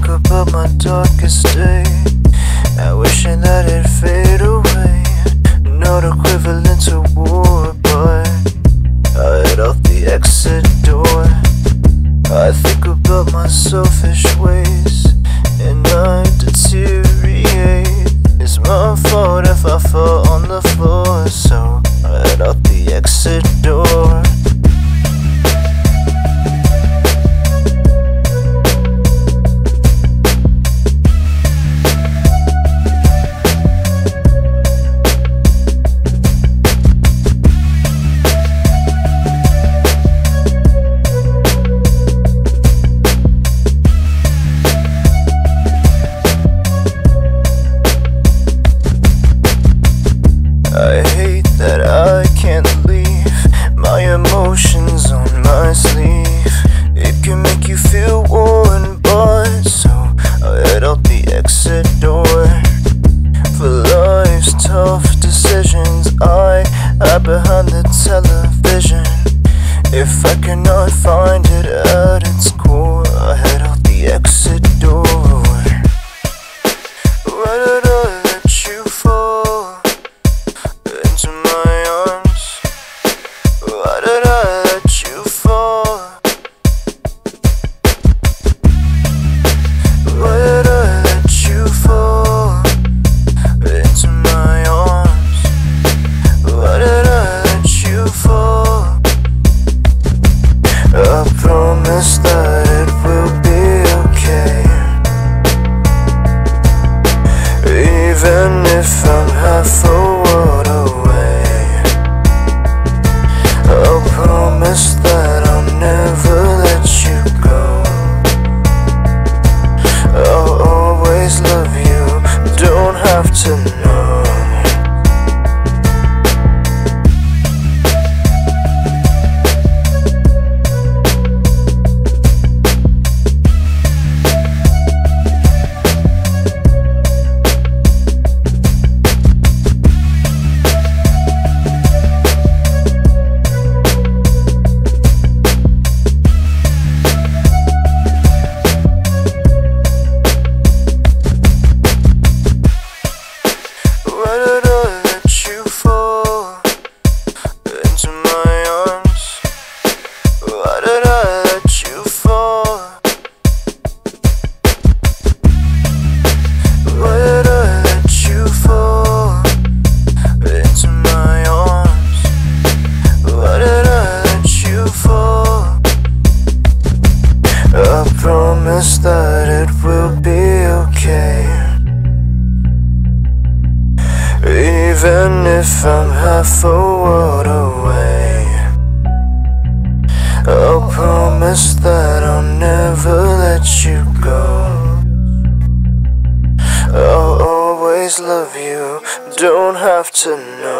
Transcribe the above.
think about my darkest day. I wish I let it fade away. Not equivalent to war, but I head out the exit door. I think about my selfish ways. tough decisions. I I behind the television. If I cannot find So. Even if I'm half a world away I'll promise that I'll never let you go. I'll always love you, don't have to know.